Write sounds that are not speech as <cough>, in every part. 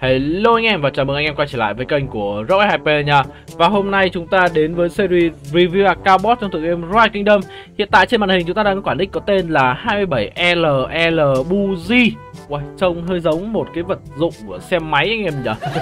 Hello anh em và chào mừng anh em quay trở lại với kênh của Rock Hyper nha. Và hôm nay chúng ta đến với series review account bot trong tựa game Rise Kingdom. Hiện tại trên màn hình chúng ta đang có quả nick có tên là 27LL Buzi Wow, trông hơi giống một cái vật dụng của xe máy anh em nhỉ? <laughs>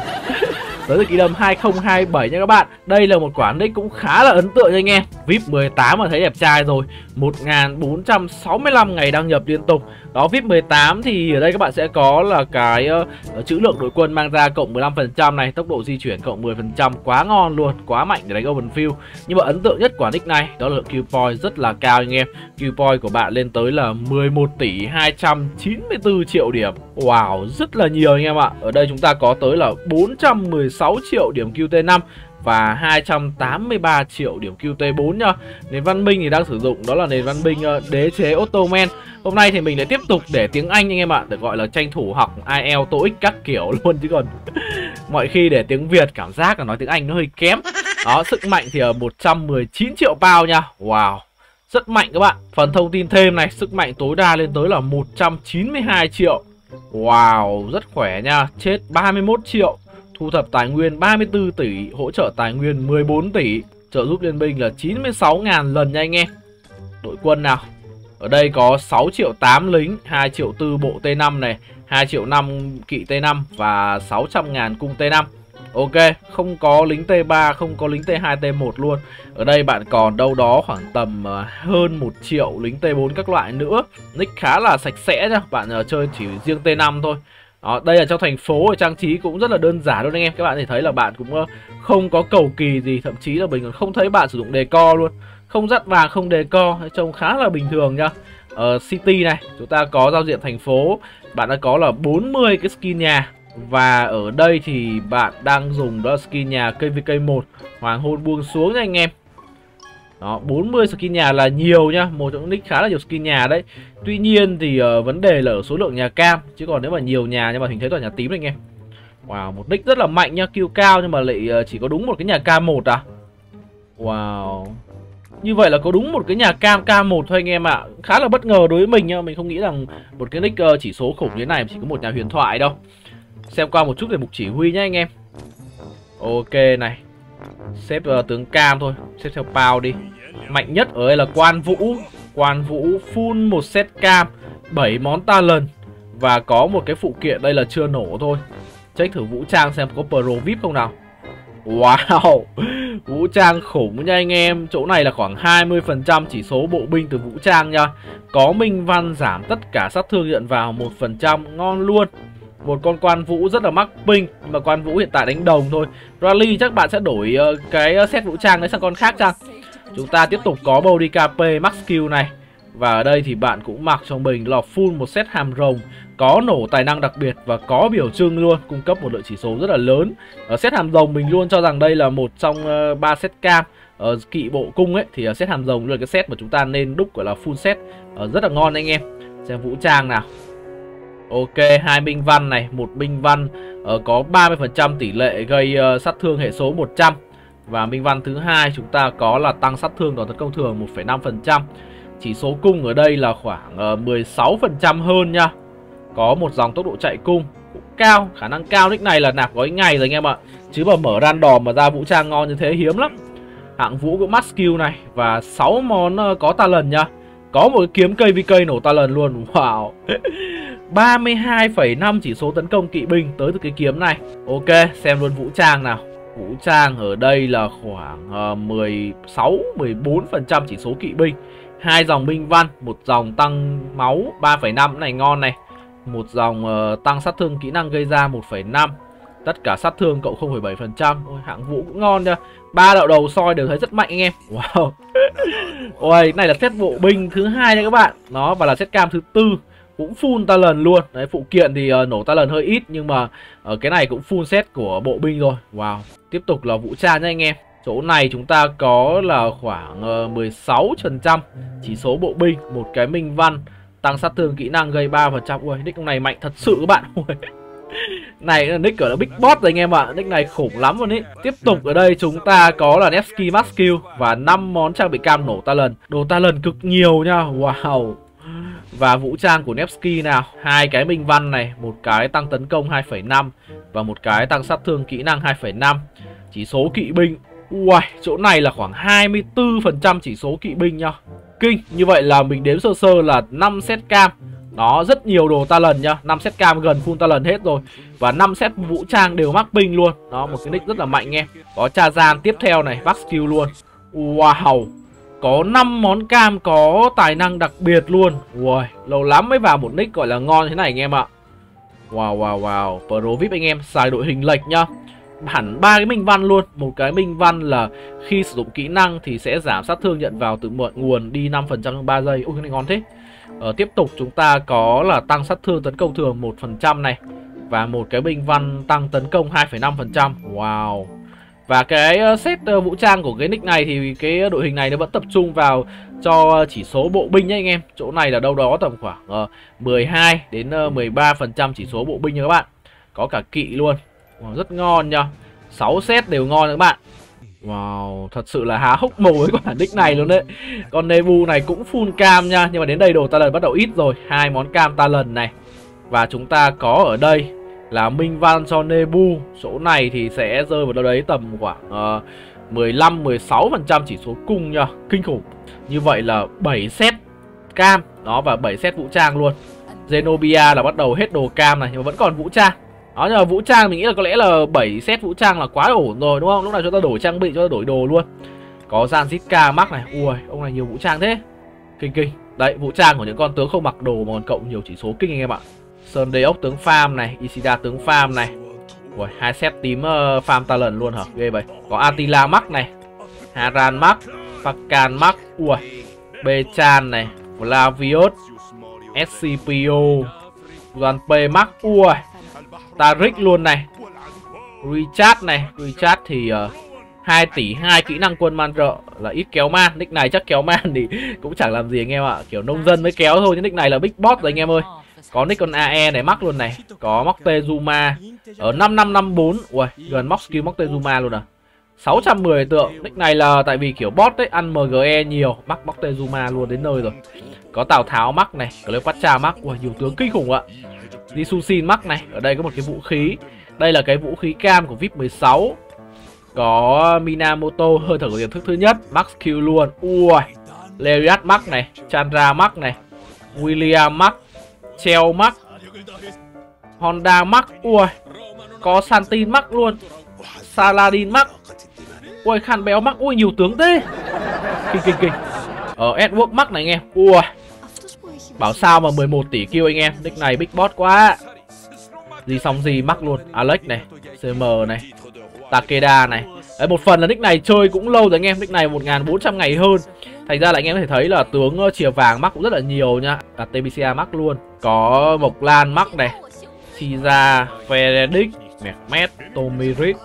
Tới từ Kingdom 2027 nha các bạn. Đây là một quả nick cũng khá là ấn tượng nha anh em. VIP 18 mà thấy đẹp trai rồi. 1465 ngày đăng nhập liên tục. Đó VIP 18 thì ở đây các bạn sẽ có là cái uh, chữ lượng đội quân mang ra cộng 15% này Tốc độ di chuyển cộng 10% Quá ngon luôn, quá mạnh để đánh open field. Nhưng mà ấn tượng nhất quả nick này đó là lượng kill point rất là cao anh em. Kill point của bạn lên tới là 11 tỷ 294 triệu điểm. Wow, rất là nhiều anh em ạ. Ở đây chúng ta có tới là 416 triệu điểm QT5 và 283 triệu điểm QT4 nha. Nền văn minh thì đang sử dụng đó là nền văn minh ờ, đế chế Ottoman. Hôm nay thì mình lại tiếp tục để tiếng Anh anh em ạ, được gọi là tranh thủ học IELTS, TOEIC các kiểu <laughs> luôn chứ còn <laughs> mọi khi để tiếng Việt cảm giác là nói tiếng Anh nó hơi kém. Đó, sức mạnh thì ở 119 triệu pound nha. Wow. Rất mạnh các bạn. Phần thông tin thêm này, sức mạnh tối đa lên tới là 192 triệu. Wow, rất khỏe nha. Chết 31 triệu thu thập tài nguyên 34 tỷ, hỗ trợ tài nguyên 14 tỷ, trợ giúp liên minh là 96.000 lần nha anh em. Đội quân nào? Ở đây có 6 triệu 8 lính, 2 triệu 4 bộ T5 này, 2 triệu 5 kỵ T5 và 600 ngàn cung T5. Ok, không có lính T3, không có lính T2, T1 luôn. Ở đây bạn còn đâu đó khoảng tầm ờ, hơn 1 triệu lính T4 các loại nữa. Nick khá là sạch sẽ nhá, bạn ờ, chơi chỉ riêng T5 thôi. Đó, đây là trong thành phố trang trí cũng rất là đơn giản luôn anh em. Các bạn thể thấy là bạn cũng ờ, không có cầu kỳ gì Thậm chí là mình còn không thấy bạn sử dụng đề co luôn. Không dắt vàng không đề co Trông khá là bình thường nhá. Ở City này chúng ta có giao diện thành phố. Bạn đã có là 40 cái skin nhà. Và ở đây thì bạn đang dùng đó là skin nhà KVK1 Hoàng hôn buông xuống nha anh em đó, 40 skin nhà là nhiều nhá, một trong những nick khá là nhiều skin nhà đấy. Tuy nhiên thì uh, vấn đề là ở số lượng nhà cam, chứ còn nếu mà nhiều nhà nhưng mà hình thấy toàn nhà tím này em Wow, một nick rất là mạnh nhá kill cao nhưng mà lại uh, chỉ có đúng một cái nhà cam một à. Wow. Như vậy là có đúng một cái nhà cam K1 thôi anh em ạ. À. Khá là bất ngờ đối với mình nhá, mình không nghĩ rằng một cái nick uh, chỉ số khủng như thế này chỉ có một nhà huyền thoại đâu. Xem qua một chút về mục chỉ huy nhá anh em. Ok này, Xếp uh, tướng cam thôi Xếp theo pao đi. Mạnh nhất ở đây là quan vũ. Quan vũ full một set cam 7 món talent Và có một cái phụ kiện đây là chưa nổ thôi. Check thử vũ trang xem có pro vip không nào. Wow <laughs> Vũ trang khủng nha anh em. Chỗ này là khoảng 20% chỉ số bộ binh từ vũ trang nha. Có minh văn giảm tất cả sát thương nhận vào 1% Ngon luôn một con quan vũ rất là mắc ping mà quan vũ hiện tại đánh đồng thôi. Rally chắc bạn sẽ đổi uh, cái ờ, set vũ trang đấy sang con khác chăng? Chúng ta tiếp tục có body kp max skill này. Và ở đây thì bạn cũng mặc cho mình là full một set hàm rồng có nổ tài năng đặc biệt và có biểu trưng luôn cung cấp một lượng chỉ số rất là lớn. Ở set hàm rồng mình luôn cho rằng đây là một trong uh, ba set cam. Ở kỵ bộ cung ấy thì uh, set hàm rồng luôn là cái set mà chúng ta nên đúc gọi là full set. Uh, rất là ngon anh em. Xem vũ trang nào. Ok, hai binh văn này, một binh văn uh, có 30% tỷ lệ gây uh, sát thương hệ số 100 và binh văn thứ hai chúng ta có là tăng sát thương đòn tấn công thường 1,5%. Chỉ số cung ở đây là khoảng ờ, uh, 16% hơn nha. Có một dòng tốc độ chạy cung cũng cao, khả năng cao nick này là nạp gói ngày rồi anh em ạ. Chứ mà mở random mà ra vũ trang ngon như thế hiếm lắm. Hạng vũ cũng max skill này và 6 món uh, có talent nha. Có một cái kiếm cây vi cây nổ talent luôn. <laughs> Wow. 32,5 chỉ số tấn công kỵ binh tới từ cái kiếm này. Ok, xem luôn vũ trang nào. Vũ trang ở đây là khoảng uh, 16, 14% chỉ số kỵ binh. Hai dòng binh văn, một dòng tăng máu 3,5 này ngon này. Một dòng uh, tăng sát thương kỹ năng gây ra 1,5 Tất cả sát thương cộng 0,7% Ôi, Hạng vũ cũng ngon nha. Ba đạo đầu soi đều thấy rất mạnh anh em. Wow. <laughs> Ôi, này là set bộ binh thứ hai nha các bạn. Nó và là set cam thứ tư cũng full talent luôn. Đấy phụ kiện thì uh, nổ talent hơi ít nhưng mà uh, cái này cũng full set của bộ binh rồi. Wow. Tiếp tục là vũ trang nha anh em. Chỗ này chúng ta có là khoảng ờ, uh, 16 phần trăm chỉ số bộ binh một cái minh văn tăng sát thương kỹ năng gây 3 phần trăm. Ui nick này mạnh thật sự các bạn. <laughs> Này là nick ở là big boss rồi anh em ạ. À. nick này khủng lắm luôn ý. Tiếp tục ở đây chúng ta có là Nevsky Max và 5 món trang bị cam nổ talent đồ talent cực nhiều nha. Wow và vũ trang của Nevsky nào? Hai cái minh văn này một cái tăng tấn công 2,5 và một cái tăng sát thương kỹ năng 2,5 chỉ số kỵ binh Uầy, chỗ này là khoảng 24% chỉ số kỵ binh nhá Kinh, như vậy là mình đếm sơ sơ là 5 set cam. Đó, rất nhiều đồ talent nhá 5 set cam gần full talent hết rồi. Và 5 set vũ trang đều mắc binh luôn. Đó, một cái nick rất là mạnh nghe. Có Chazan tiếp theo này, bắt skill luôn. Wow! Có 5 món cam có tài năng đặc biệt luôn. Ui, lâu lắm mới vào một nick gọi là ngon thế này anh em ạ. Wow wow wow. Pro VIP anh em xài đội hình lệch nhá. Hẳn ba cái minh văn luôn. Một cái minh văn là khi sử dụng kỹ năng thì sẽ giảm sát thương nhận vào từ mượn nguồn đi 5% trong 3 giây. Ôi cái này ngon thế. Ờ, tiếp tục chúng ta có là tăng sát thương tấn công thường 1% này. Và một cái minh văn tăng tấn công 2,5% wow và cái ờ, set ờ, vũ trang của cái nick này thì cái đội hình này nó vẫn tập trung vào cho chỉ số bộ binh nhé anh em. Chỗ này là đâu đó tầm khoảng ờ, uh, 12 đến 13% chỉ số bộ binh nha các bạn. Có cả kỵ luôn. Wow, rất ngon nha 6 set đều ngon các bạn Wow, thật sự là há hốc mồm với quả nick này luôn đấy Con Nebu này cũng full cam nha Nhưng mà đến đây đồ lần bắt đầu ít rồi hai món cam ta lần này Và chúng ta có ở đây là Minh Văn cho Nebu chỗ này thì sẽ rơi vào đâu đấy tầm khoảng ờ, uh, 15-16% chỉ số cung nha Kinh khủng Như vậy là 7 set cam Đó và 7 set vũ trang luôn Zenobia là bắt đầu hết đồ cam này Nhưng mà vẫn còn vũ trang đó nhưng mà vũ trang mình nghĩ là có lẽ là 7 set vũ trang là quá ổn rồi đúng không? Lúc nào chúng ta đổi trang bị cho ta đổi đồ luôn. Có Zanzitka mắc này. Ui, ông này nhiều vũ trang thế. Kinh kinh. Đấy, vũ trang của những con tướng không mặc đồ mà còn cộng nhiều chỉ số kinh anh em ạ. Sơn Đế ốc tướng farm này, Isida tướng farm này. Ui, hai set tím uh, ờ, farm talent luôn hả? Ghê vậy. Có Attila mắc này. Haran mắc, Fakan mắc. Ui. Bechan này, Flavius, SCPO, Đoàn P mắc. Ui. Tarik luôn này Richard này Richard thì ờ, uh, 2 tỷ 2 kỹ năng quân man trợ là ít kéo man Nick này chắc kéo man thì <laughs> cũng chẳng làm gì anh em ạ Kiểu nông dân mới kéo thôi chứ nick này là big boss rồi anh em ơi có nick AE này, mắc luôn này. Có Moctezuma Ở 5554 Ui, gần móc skill Moctezuma luôn à. 610 tượng. Nick này là tại vì kiểu bot đấy, Ăn MGE nhiều. Mắc Moctezuma luôn đến nơi rồi. Có Tào Tháo mắc này, Cleopatra mắc. Ui, nhiều tướng kinh khủng ạ. Jisushin mắc này, Ở đây có một cái vũ khí. Đây là cái vũ khí cam của VIP 16 Có Minamoto, hơi thở của tiềm thức thứ nhất, Max Q luôn. Ui Leriat mắc này, Chandra mắc này, William mắc. Treo mắc Honda mắc Ui. Có Santin mắc luôn. Saladin mắc Ui khăn béo mắc Ui nhiều tướng thế. Kinh kinh kinh. Ở Edward mắc này anh em. Ui. Bảo sao mà 11 tỷ kêu anh em. Nick này big boss quá. Gì xong gì mắc luôn. Alex này CM này Takeda này. Đấy, một phần là nick này chơi cũng lâu rồi anh em. Nick này 1400 ngày hơn. Thành ra là anh em có thể thấy là tướng ờ, chìa vàng mắc cũng rất là nhiều nha Cả TBCA mắc luôn Có Mộc Lan mắc này Chiza, Feredic, Mehmet, Tomirik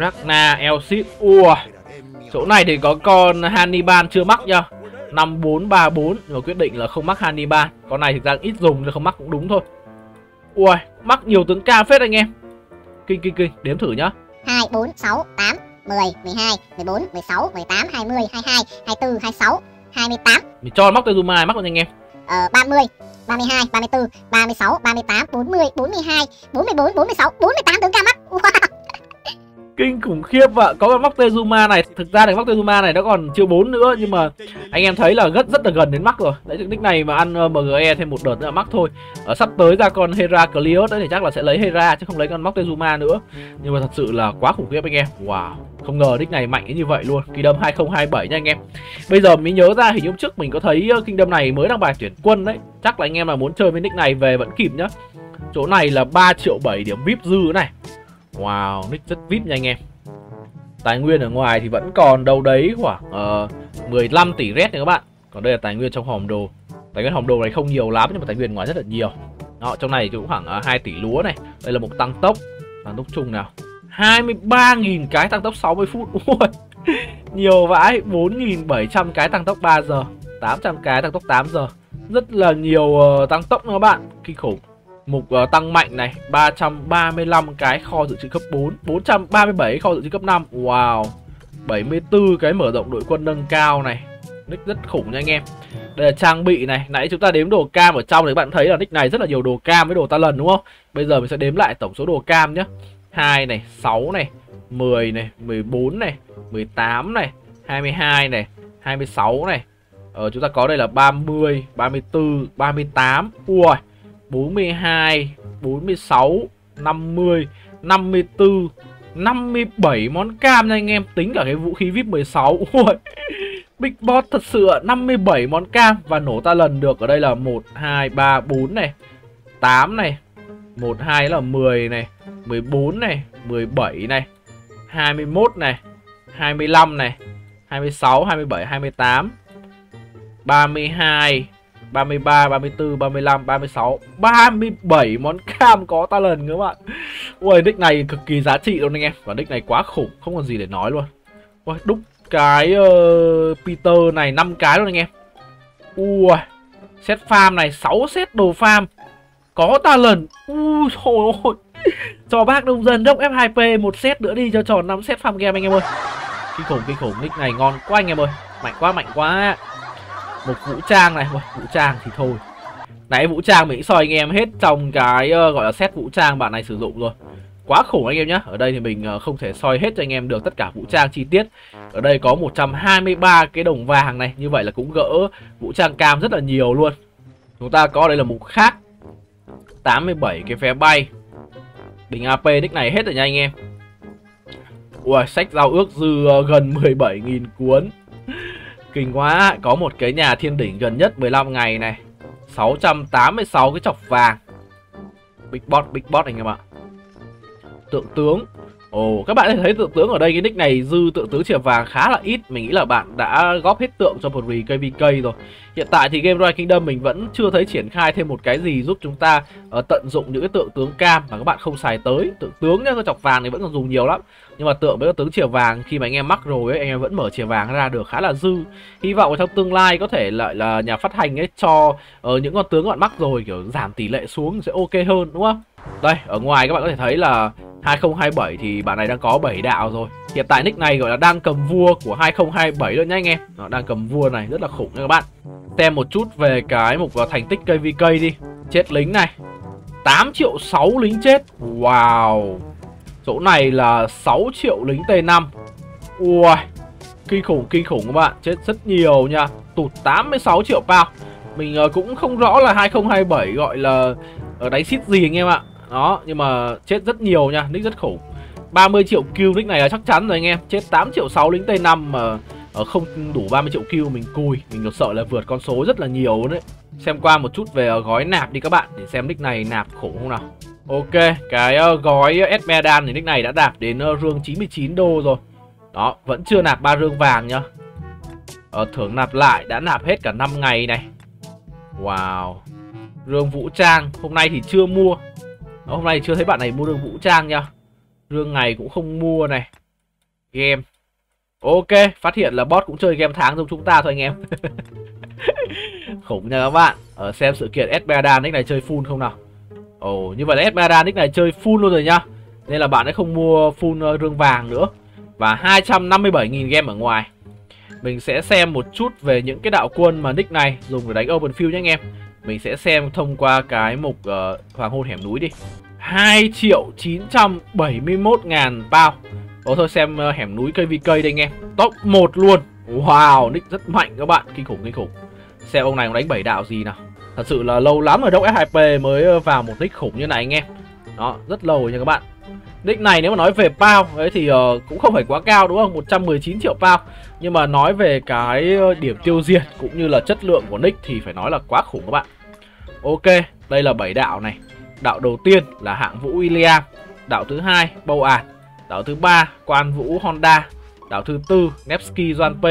Ragna, Elsit Ua Chỗ này thì có con Hannibal chưa mắc nha 5434 nhưng mà quyết định là không mắc Hannibal. Con này thực ra ít dùng nên không mắc cũng đúng thôi. Ui, mắc nhiều tướng ca phết anh em. Kinh kinh kinh, đếm thử nhá. 2 4 6 8 10 12 14 16 18 20 22 24 26 28. Mình cho mắc Tezuma mắc con anh em. Ờ 30 32 34 36 38 40 42 44 46 48 tướng ca mắc. Wow kinh khủng khiếp ạ. Có con Moctezuma này, thực ra thì Moctezuma này nó còn chưa bốn nữa, nhưng mà anh em thấy là rất rất là gần đến mắc rồi. Đấy, nick này mà ăn ờ, MGE thêm một đợt nữa là mắc thôi. Ở sắp tới ra con Heraclius đấy thì chắc là sẽ lấy Hera, chứ không lấy con Moctezuma nữa. Nhưng mà thật sự là quá khủng khiếp anh em. Wow, không ngờ nick này mạnh như vậy luôn. Kingdom 2027 nha anh em. Bây giờ mới nhớ ra hình hôm trước mình có thấy ờ, Kingdom này mới đăng bài tuyển quân đấy. Chắc là anh em là muốn chơi với nick này về vẫn kịp nhá. Chỗ này là 3 triệu 7 điểm VIP dư này. Wow, nick rất VIP nha anh em. Tài nguyên ở ngoài thì vẫn còn đâu đấy khoảng ờ, uh, 15 tỷ red nha các bạn. Còn đây là tài nguyên trong hòm đồ. Tài nguyên hòm đồ này không nhiều lắm nhưng mà tài nguyên ngoài rất là nhiều. Đó, trong này cũng khoảng ờ, uh, 2 tỷ lúa này. Đây là một tăng tốc. Tăng tốc chung nào? 23.000 cái tăng tốc 60 phút. <laughs> Ui, Nhiều vãi. 4.700 cái tăng tốc 3 giờ. 800 cái tăng tốc 8 giờ. Rất là nhiều uh, tăng tốc nha các bạn. Kinh khủng. Mục uh, tăng mạnh này 335 cái kho dự trữ cấp 4 437 kho dự trữ cấp 5 Wow 74 cái mở rộng đội quân nâng cao này. Nick rất khủng nha anh em. Đây là trang bị này nãy chúng ta đếm đồ cam ở trong thì bạn thấy là nick này rất là nhiều đồ cam với đồ ta lần đúng không? Bây giờ mình sẽ đếm lại tổng số đồ cam nhé 2 này 6 này 10 này 14 này 18 này 22 này 26 này. Ờ chúng ta có đây là 30 34 38 Ui 42 46 50 54 57 món cam nha anh em. Tính cả cái vũ khí VIP 16 <laughs> Ui Big Boss thật sự ạ. 57 món cam Và nổ ta lần được ở đây là 1, 2, 3, 4 này 8 này 1, 2 là 10 này 14 này 17 này 21 này 25 này 26, 27, 28 32 33, 34, 35, 36 37 món cam có talent các bạn. Ui nick này cực kỳ giá trị luôn anh em. Và nick này quá khủng Không còn gì để nói luôn. Ui đúc cái uh, Peter này 5 cái luôn anh em. Ui Set farm này 6 set đồ farm. Có talent Ui trời ơi. Cho bác nông dân dốc F2P một set nữa đi cho tròn 5 set farm game anh em ơi. Kinh khủng kinh khủng. Nick này ngon quá anh em ơi. Mạnh quá mạnh quá. Một vũ trang này Vũ trang thì thôi. Nãy vũ trang mình soi anh em hết trong cái uh, gọi là set vũ trang bạn này sử dụng rồi. Quá khủng anh em nhé Ở đây thì mình uh, không thể soi hết cho anh em được tất cả vũ trang chi tiết. Ở đây có 123 cái đồng vàng này. Như vậy là cũng gỡ vũ trang cam rất là nhiều luôn. Chúng ta có đây là mục khác. 87 cái vé bay. Bình AP nick này hết rồi nha anh em. Ui, sách giao ước dư uh, gần 17.000 cuốn. Kinh quá Có một cái nhà thiên đỉnh gần nhất 15 ngày này. 686 cái chọc vàng. Big Boss, Big Boss anh em ạ. Tượng tướng. Ồ, oh, các bạn thấy tượng tướng ở đây cái nick này dư tượng tướng chìa vàng khá là ít. Mình nghĩ là bạn đã góp hết tượng cho một KVK rồi. Hiện tại thì Game Royal Kingdom mình vẫn chưa thấy triển khai thêm một cái gì giúp chúng ta uh, tận dụng những cái tượng tướng cam mà các bạn không xài tới. Tượng tướng nhá, cái chọc vàng thì vẫn còn dùng nhiều lắm. Nhưng mà tượng với cái tướng chìa vàng khi mà anh em mắc rồi ấy, anh em vẫn mở chìa vàng ra được khá là dư. Hy vọng trong tương lai có thể lại là nhà phát hành ấy cho uh, những con tướng bạn mắc rồi kiểu giảm tỷ lệ xuống sẽ ok hơn đúng không? Đây, ở ngoài các bạn có thể thấy là 2027 thì bạn này đang có 7 đạo rồi. Hiện tại nick này, gọi là, đang cầm vua của 2027 luôn nha anh em. Nó đang cầm vua này, rất là khủng nha các bạn. Xem một chút về cái mục à, thành tích KVK đi. Chết lính này. 8 triệu 6 lính chết. Wow. Chỗ này là 6 triệu lính T5 Ui, Kinh khủng kinh khủng các bạn. Chết rất nhiều nha. Tụt 86 triệu bao Mình à, cũng không rõ là 2027 gọi là ờ, đánh đáy xít gì anh em ạ đó, nhưng mà chết rất nhiều nha, nick rất khủng. 30 triệu kill nick này là chắc chắn rồi anh em. Chết 8 triệu 6 lính T5 mà ở không đủ 30 triệu kill mình cùi Mình sợ là vượt con số rất là nhiều đấy. Xem qua một chút về ờ, gói nạp đi các bạn Để xem nick này nạp khủng không nào. Ok, cái ờ, gói Esmeralda thì nick này đã nạp đến rương 99 đô rồi. Đó, vẫn chưa nạp ba rương vàng nhá. Ờ, Thưởng nạp lại đã nạp hết cả 5 ngày này. Wow. Rương vũ trang, hôm nay thì chưa mua. Hôm nay chưa thấy bạn này mua được vũ trang nha. Rương ngày cũng không mua này. Game. Ok, phát hiện là bot cũng chơi game tháng giống chúng ta thôi anh em. <laughs> Khủng nha các bạn. Ở xem sự kiện Esmeralda nick này chơi full không nào? Ồ, oh, như vậy là Esmeralda nick này chơi full luôn rồi nhá. Nên là bạn ấy không mua full ờ, rương vàng nữa. Và 257.000 game ở ngoài. Mình sẽ xem một chút về những cái đạo quân mà nick này dùng để đánh open field nhé anh em mình sẽ xem thông qua cái mục uh, Hoàng hôn hẻm núi đi. 2 triệu 971 ngàn bao. Đó thôi xem uh, hẻm núi cây KVK đây anh em Top 1 luôn. Wow, nick rất mạnh các bạn. Kinh khủng, kinh khủng. Xem ông này ông đánh 7 đạo gì nào. Thật sự là lâu lắm rồi đâu F2P mới ờ, vào một nick khủng như này anh em Đó, rất lâu rồi nha các bạn. Nick này nếu mà nói về bao ấy thì uh, cũng không phải quá cao đúng không? 119 triệu bao. Nhưng mà nói về cái ờ, điểm tiêu diệt cũng như là chất lượng của nick thì phải nói là quá khủng các bạn. Ok, đây là bảy đạo này. Đạo đầu tiên là hạng vũ William, đạo thứ hai Bầu Ản, đạo thứ ba Quan Vũ Honda, đạo thứ tư Nevsky P,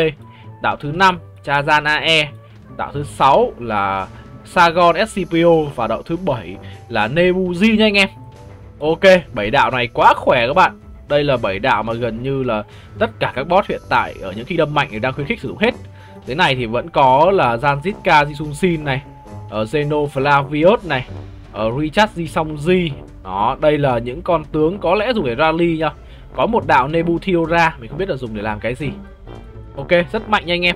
đạo thứ năm Chazan AE, đạo thứ sáu là Sargon SCPO và đạo thứ bảy là Nebuzi nha anh em. Ok, bảy đạo này quá khỏe các bạn. Đây là bảy đạo mà gần như là tất cả các boss hiện tại ở những khi đâm mạnh thì đang khuyến khích sử dụng hết. Thế này thì vẫn có là Zanzitka Jisung này, ở Zeno Flavius này, ở Richard Di Song Đó, đây là những con tướng có lẽ dùng để rally nha. Có một đạo Nebutiora mình không biết là dùng để làm cái gì. Ok, rất mạnh nha anh em.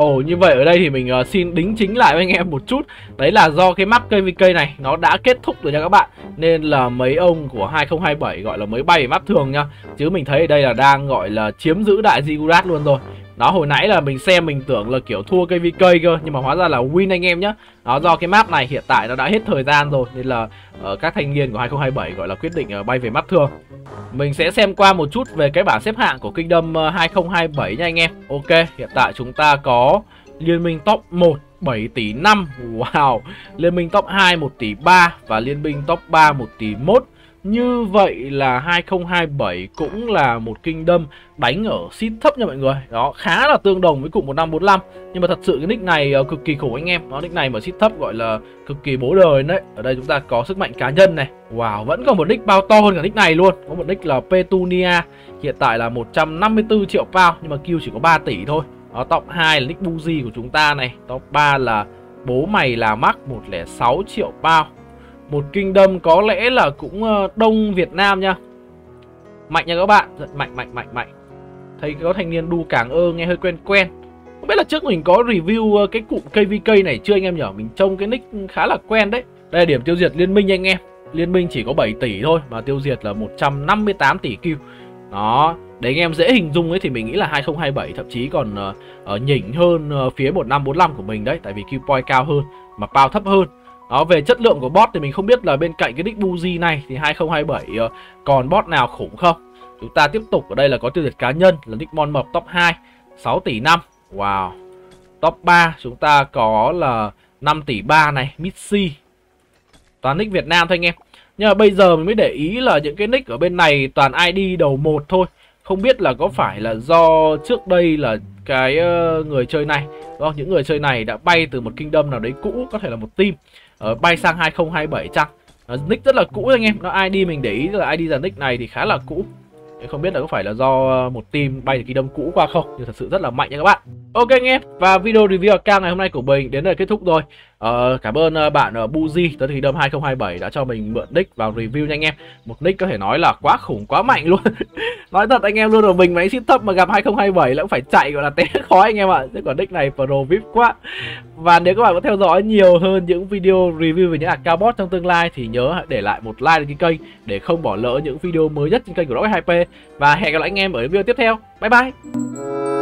Ồ như vậy ở đây thì mình uh, xin đính chính lại với anh em một chút. Đấy là do cái map KVK này nó đã kết thúc rồi nha các bạn. Nên là mấy ông của 2027 gọi là mới bay mắt map thường nha. Chứ mình thấy ở đây là đang gọi là chiếm giữ đại Ziggurat luôn rồi đó hồi nãy là mình xem mình tưởng là kiểu thua KVK cơ Nhưng mà hóa ra là win anh em nhá. Đó do cái map này hiện tại nó đã hết thời gian rồi Nên là uh, các thanh niên của 2027 gọi là quyết định uh, bay về mắt thường. Mình sẽ xem qua một chút về cái bảng xếp hạng của Kingdom ờ, uh, 2027 nha anh em. Ok hiện tại chúng ta có Liên minh top 1 7 tỷ 5 Wow Liên minh top 2 1 tỷ 3 Và liên minh top 3 1 tỷ 1 như vậy là 2027 cũng là một kinh đâm đánh ở seed thấp nha mọi người. Đó khá là tương đồng với cụm 1545 Nhưng mà thật sự cái nick này uh, cực kỳ khổ anh em. Nó nick này mà seed thấp gọi là cực kỳ bố đời đấy. Ở đây chúng ta có sức mạnh cá nhân này. Wow vẫn còn một nick bao to hơn cả nick này luôn. Có một nick là Petunia. Hiện tại là 154 triệu pound Nhưng mà kill chỉ có 3 tỷ thôi. Đó top 2 là nick Buzi của chúng ta này. Top 3 là bố mày là mắc 106 triệu pound một kingdom có lẽ là cũng ờ, đông Việt Nam nha. Mạnh nha các bạn. Mạnh mạnh mạnh mạnh. Thấy có thanh niên đu cảng ơ nghe hơi quen quen. Không biết là trước mình có review ờ, cái cụm KVK này chưa anh em nhở Mình trông cái nick khá là quen đấy. Đây là điểm tiêu diệt liên minh anh em. Liên minh chỉ có 7 tỷ thôi Mà tiêu diệt là 158 tỷ kill. Đó để anh em dễ hình dung ấy thì mình nghĩ là 2027 thậm chí còn uh, uh, nhỉnh hơn uh, phía 1545 của mình đấy. Tại vì Q point cao hơn mà bao thấp hơn đó, về chất lượng của bot thì mình không biết là bên cạnh cái nick Buzi này thì 2027 uh, ờ, còn bot nào khủng không. Chúng ta tiếp tục ở đây là có tiêu diệt cá nhân là nick Mon Mập top 2 6 tỷ 5. Wow. Top 3 chúng ta có là 5 tỷ 3 này, Missy. Toàn nick Việt Nam thôi anh em. Nhưng mà bây giờ mình mới để ý là những cái nick ở bên này toàn ID đầu 1 thôi. Không biết là có phải là do trước đây là cái ờ, người chơi này, đó, những người chơi này đã bay từ một kingdom nào đấy cũ, có thể là một team uh, bay sang 2027 chăng? Nó nick rất là cũ anh em. Nó ID mình để ý là ID là nick này thì khá là cũ. Không biết là có phải là do ờ, một team bay từ kingdom cũ qua không? Nhưng thật sự rất là mạnh nha các bạn. Ok anh em và video review account ngày hôm nay của mình đến đây kết thúc rồi uh, cảm ơn uh, bạn uh, Buzi tới kingdom 2027 đã cho mình mượn nick vào review nha anh em. Một nick có thể nói là quá khủng quá mạnh luôn. <laughs> Nói thật anh em luôn rồi mình máy xin thấp mà gặp 2027 là cũng phải chạy gọi là té <laughs> khói anh em ạ. Chứ còn nick này pro vip quá. Và nếu các bạn muốn theo dõi nhiều hơn những video review về những account bot trong tương lai thì nhớ để lại một like trên kênh để không bỏ lỡ những video mới nhất trên kênh của Rocket 2P và hẹn gặp lại anh em ở video tiếp theo. Bye bye!